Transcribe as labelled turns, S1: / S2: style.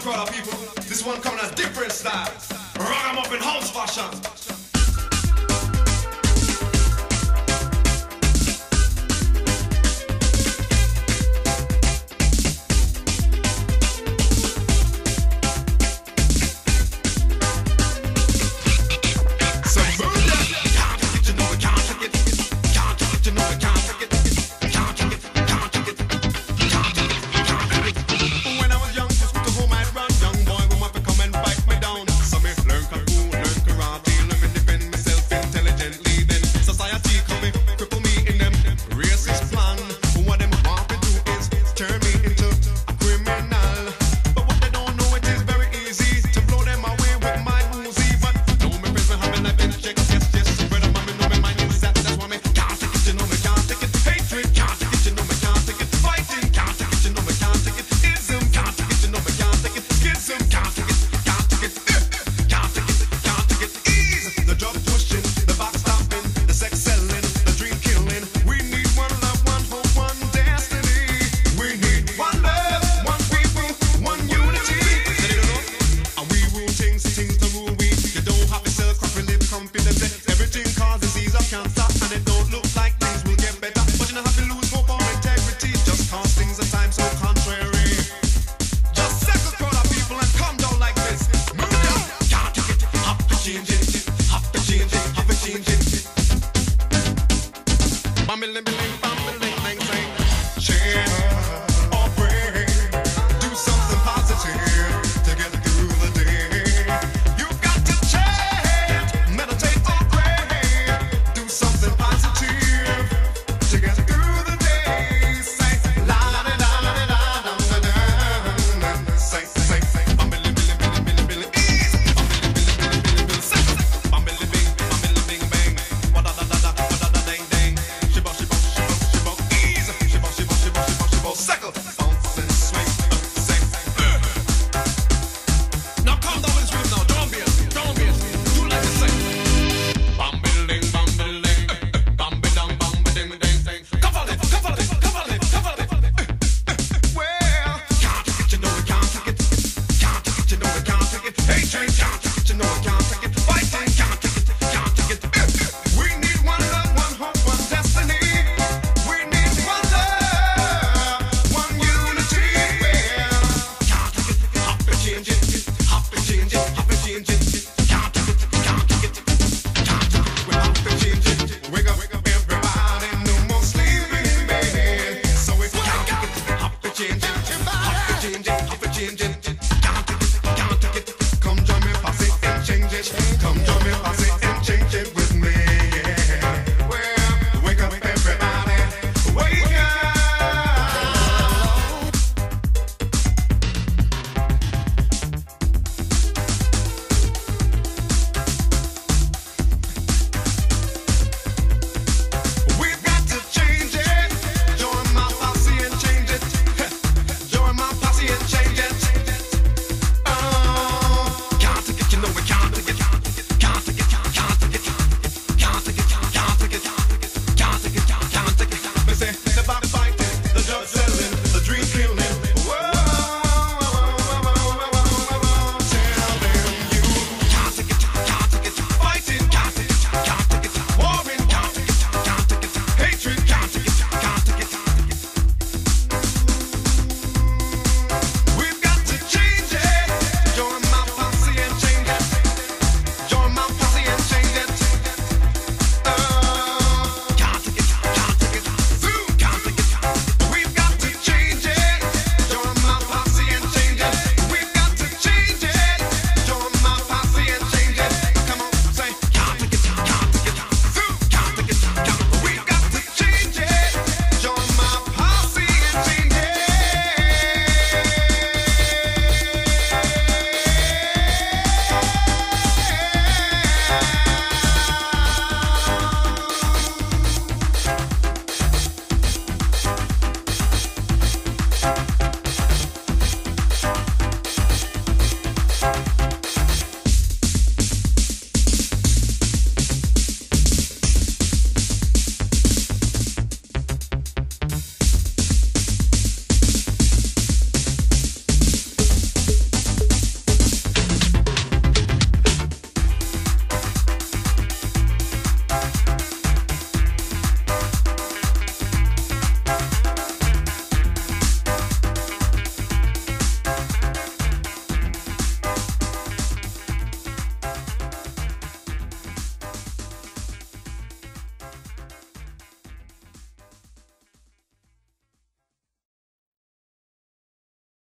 S1: people. This one coming a different style. Rock 'em up in house fashion. family, bling, bling, bling, bling, bling. Cheers.